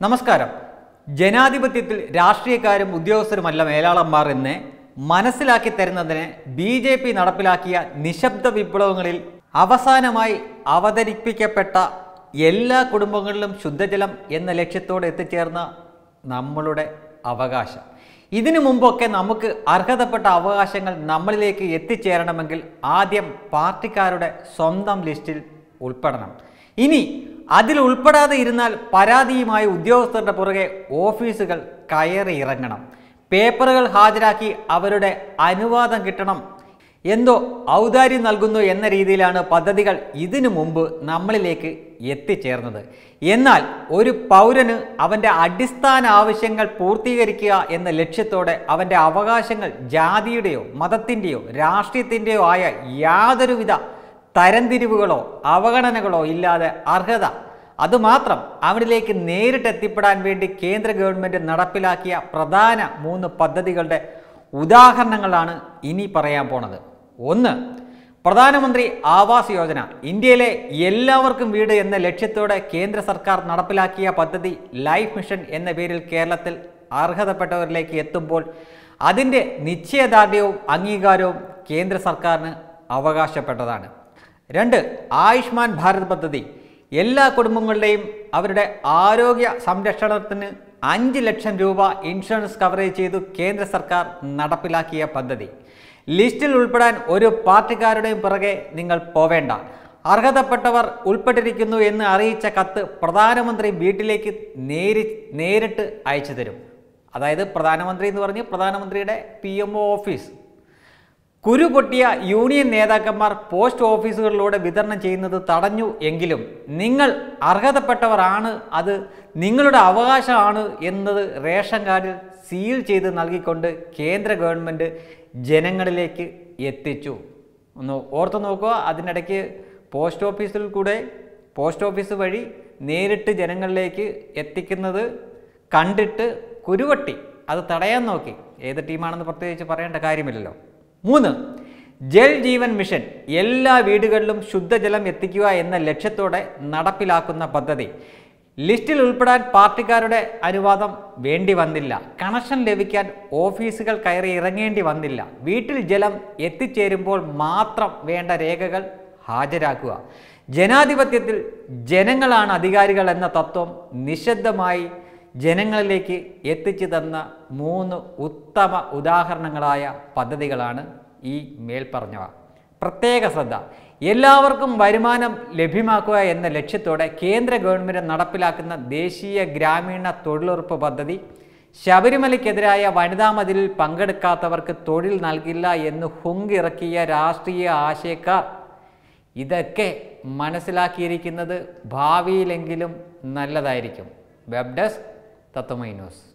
നമസ്കാരം. ജനാധിപത്യത്തിൽ രാഷ്ട്രീയക്കാരും ഉദ്യോഗസ്ഥരുമല്ല മേലാളന്മാർ എന്ന് മനസ്സിലാക്കി തരുന്നതിന് ബി ജെ പി നടപ്പിലാക്കിയ നിശബ്ദ വിപ്ലവങ്ങളിൽ അവസാനമായി അവതരിപ്പിക്കപ്പെട്ട എല്ലാ കുടുംബങ്ങളിലും ശുദ്ധജലം എന്ന ലക്ഷ്യത്തോടെ എത്തിച്ചേർന്ന നമ്മളുടെ അവകാശം. ഇതിനു മുമ്പൊക്കെ നമുക്ക് അർഹതപ്പെട്ട അവകാശങ്ങൾ നമ്മളിലേക്ക് എത്തിച്ചേരണമെങ്കിൽ ആദ്യം പാർട്ടിക്കാരുടെ സ്വന്തം ലിസ്റ്റിൽ ഉൾപ്പെടണം. ഇനി അതിൽ ഉൾപ്പെടാതെ ഇരുന്നാൽ പരാതിയുമായി ഉദ്യോഗസ്ഥരുടെ പുറകെ ഓഫീസുകൾ കയറി ഇറങ്ങണം. പേപ്പറുകൾ ഹാജരാക്കി അവരുടെ അനുവാദം കിട്ടണം. എന്തോ ഔദാര്യം നൽകുന്നു എന്ന രീതിയിലാണ് പദ്ധതികൾ ഇതിനു മുമ്പ് നമ്മളിലേക്ക് എത്തിച്ചേർന്നത്. എന്നാൽ ഒരു പൗരന് അവന്റെ അടിസ്ഥാന ആവശ്യങ്ങൾ പൂർത്തീകരിക്കുക എന്ന ലക്ഷ്യത്തോടെ അവന്റെ അവകാശങ്ങൾ ജാതിയുടെയോ മതത്തിന്റെയോ രാഷ്ട്രീയത്തിന്റെയോ ആയ യാതൊരുവിധ തരംതിരിവുകളോ അവഗണനകളോ ഇല്ലാതെ അർഹത. അതുമാത്രം അവരിലേക്ക് നേരിട്ട് എത്തിപ്പെടാൻ വേണ്ടി കേന്ദ്ര ഗവൺമെന്റ് നടപ്പിലാക്കിയ പ്രധാന മൂന്ന് പദ്ധതികളുടെ ഉദാഹരണങ്ങളാണ് ഇനി പറയാൻ പോണത്. ഒന്ന് പ്രധാനമന്ത്രി ആവാസ് യോജന. ഇന്ത്യയിലെ എല്ലാവർക്കും വീട് എന്ന ലക്ഷ്യത്തോടെ കേന്ദ്ര സർക്കാർ നടപ്പിലാക്കിയ പദ്ധതി ലൈഫ് മിഷൻ എന്ന പേരിൽ കേരളത്തിൽ അർഹതപ്പെട്ടവരിലേക്ക് എത്തുമ്പോൾ അതിന്റെ നിശ്ചയദാർഢ്യവും അംഗീകാരവും കേന്ദ്ര സർക്കാരിന് അവകാശപ്പെട്ടതാണ്. രണ്ട് ആയുഷ്മാൻ ഭാരത് പദ്ധതി. എല്ലാ കുടുംബങ്ങളുടെയും അവരുടെ ആരോഗ്യ സംരക്ഷണത്തിന് അഞ്ച് ലക്ഷം രൂപ ഇൻഷുറൻസ് കവറേജ് ചെയ്തു കേന്ദ്ര സർക്കാർ നടപ്പിലാക്കിയ പദ്ധതി. ലിസ്റ്റിൽ ഉൾപ്പെടാൻ ഒരു പാർട്ടിക്കാരുടെയും പിറകെ നിങ്ങൾ പോവേണ്ട. അർഹതപ്പെട്ടവർ ഉൾപ്പെട്ടിരിക്കുന്നു എന്ന് അറിയിച്ച കത്ത് പ്രധാനമന്ത്രി വീട്ടിലേക്ക് നേരി നേരിട്ട് അയച്ചു തരും. അതായത് പ്രധാനമന്ത്രി എന്ന് പറഞ്ഞ് പ്രധാനമന്ത്രിയുടെ പി ഓഫീസ് കുരു പൊട്ടിയ യൂണിയൻ നേതാക്കന്മാർ പോസ്റ്റ് ഓഫീസുകളിലൂടെ വിതരണം ചെയ്യുന്നത് തടഞ്ഞു എങ്കിലും നിങ്ങൾ അർഹതപ്പെട്ടവരാണ് അത് നിങ്ങളുടെ അവകാശമാണ് എന്നത് റേഷൻ കാർഡിൽ സീൽ ചെയ്ത് നൽകിക്കൊണ്ട് കേന്ദ്ര ഗവൺമെന്റ് ജനങ്ങളിലേക്ക് എത്തിച്ചു. ഒന്ന് ഓർത്ത് നോക്കുക അതിനിടയ്ക്ക് പോസ്റ്റ് ഓഫീസിൽ കൂടെ പോസ്റ്റ് ഓഫീസ് വഴി നേരിട്ട് ജനങ്ങളിലേക്ക് എത്തിക്കുന്നത് കണ്ടിട്ട് കുരുവട്ടി അത് തടയാൻ നോക്കി. ഏത് ടീമാണെന്ന് പ്രത്യേകിച്ച് പറയേണ്ട കാര്യമില്ലല്ലോ. മൂന്ന് ജൽ ജീവൻ മിഷൻ എല്ലാ വീടുകളിലും ശുദ്ധജലം എത്തിക്കുക എന്ന ലക്ഷ്യത്തോടെ നടപ്പിലാക്കുന്ന പദ്ധതി. ലിസ്റ്റിൽ ഉൾപ്പെടാൻ പാർട്ടിക്കാരുടെ അനുവാദം വേണ്ടി വന്നില്ല. കണക്ഷൻ ലഭിക്കാൻ ഓഫീസുകൾ കയറി ഇറങ്ങേണ്ടി വന്നില്ല. വീട്ടിൽ ജലം എത്തിച്ചേരുമ്പോൾ മാത്രം വേണ്ട രേഖകൾ ഹാജരാക്കുക. ജനാധിപത്യത്തിൽ ജനങ്ങളാണ് അധികാരികൾ എന്ന തത്വം നിശബ്ദമായി ജനങ്ങളിലേക്ക് എത്തിച്ചു തന്ന മൂന്ന് ഉത്തമ ഉദാഹരണങ്ങളായ പദ്ധതികളാണ് ഈ മേൽപ്പറഞ്ഞവ. പ്രത്യേക ശ്രദ്ധ. എല്ലാവർക്കും വരുമാനം ലഭ്യമാക്കുക എന്ന ലക്ഷ്യത്തോടെ കേന്ദ്ര ഗവൺമെന്റ് നടപ്പിലാക്കുന്ന ദേശീയ ഗ്രാമീണ തൊഴിലുറപ്പ് പദ്ധതി ശബരിമലയ്ക്കെതിരായ വനിതാ മതിലിൽ പങ്കെടുക്കാത്തവർക്ക് തൊഴിൽ നൽകില്ല എന്ന് ഹുങ്കിറക്കിയ രാഷ്ട്രീയ ആശയക്കാർ. ഇതൊക്കെ മനസ്സിലാക്കിയിരിക്കുന്നത് ഭാവിയിലെങ്കിലും നല്ലതായിരിക്കും. Web desk tatamainos.